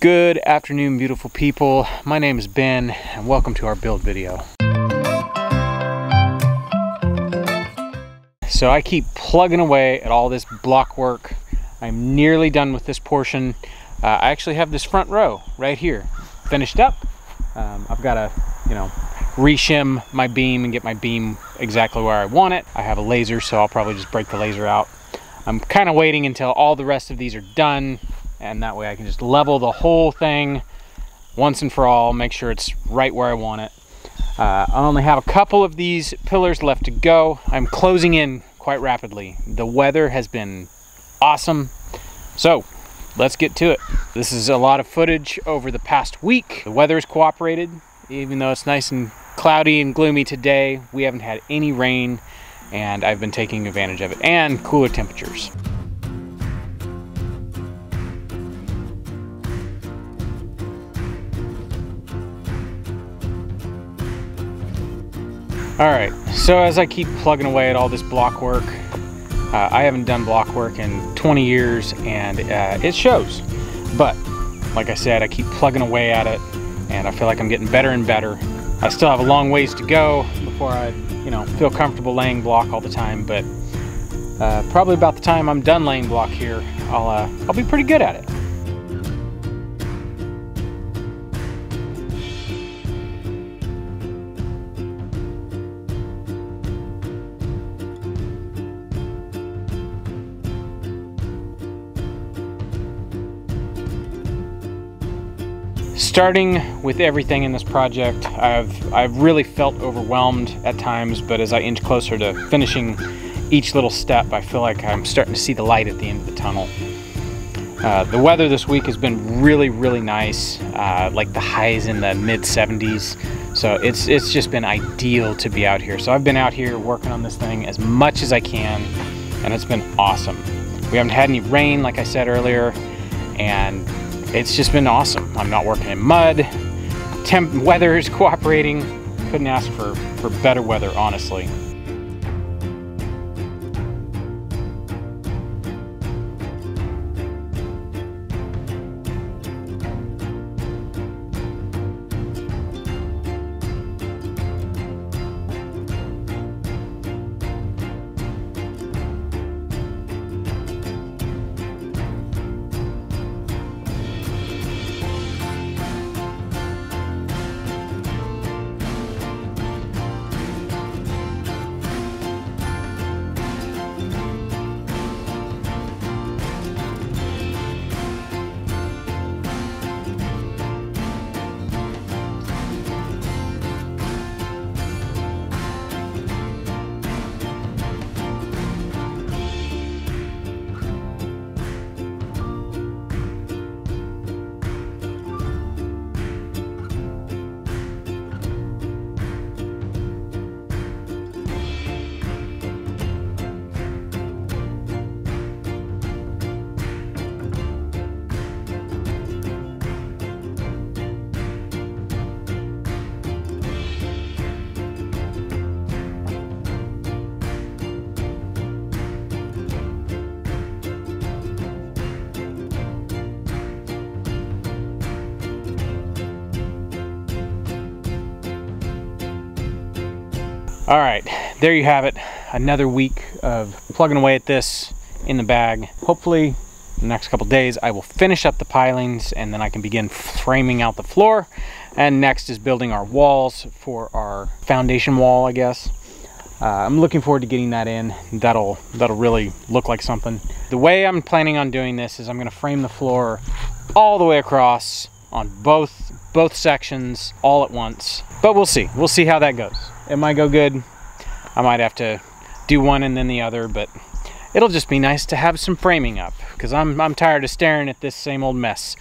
Good afternoon, beautiful people. My name is Ben, and welcome to our build video. So I keep plugging away at all this block work. I'm nearly done with this portion. Uh, I actually have this front row right here finished up. Um, I've got to, you know, reshim my beam and get my beam exactly where I want it. I have a laser, so I'll probably just break the laser out. I'm kind of waiting until all the rest of these are done and that way I can just level the whole thing once and for all, make sure it's right where I want it. Uh, I only have a couple of these pillars left to go. I'm closing in quite rapidly. The weather has been awesome. So let's get to it. This is a lot of footage over the past week. The weather has cooperated, even though it's nice and cloudy and gloomy today. We haven't had any rain and I've been taking advantage of it and cooler temperatures. All right, so as I keep plugging away at all this block work, uh, I haven't done block work in 20 years and uh, it shows. But like I said, I keep plugging away at it and I feel like I'm getting better and better. I still have a long ways to go before I, you know, feel comfortable laying block all the time, but uh, probably about the time I'm done laying block here, I'll, uh, I'll be pretty good at it. Starting with everything in this project, I've, I've really felt overwhelmed at times, but as I inch closer to finishing each little step, I feel like I'm starting to see the light at the end of the tunnel. Uh, the weather this week has been really, really nice, uh, like the highs in the mid 70s. So it's, it's just been ideal to be out here. So I've been out here working on this thing as much as I can, and it's been awesome. We haven't had any rain, like I said earlier, and it's just been awesome. I'm not working in mud. Temp weather is cooperating. Couldn't ask for, for better weather, honestly. All right, there you have it. Another week of plugging away at this in the bag. Hopefully, the next couple days, I will finish up the pilings and then I can begin framing out the floor. And next is building our walls for our foundation wall, I guess. Uh, I'm looking forward to getting that in. That'll that'll really look like something. The way I'm planning on doing this is I'm to frame the floor all the way across on both both sections all at once. But we'll see. We'll see how that goes it might go good. I might have to do one and then the other, but it'll just be nice to have some framing up because I'm, I'm tired of staring at this same old mess.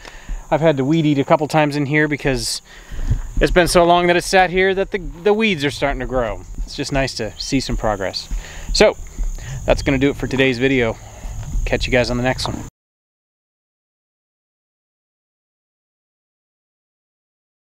I've had to weed eat a couple times in here because it's been so long that it's sat here that the, the weeds are starting to grow. It's just nice to see some progress. So that's going to do it for today's video. Catch you guys on the next one.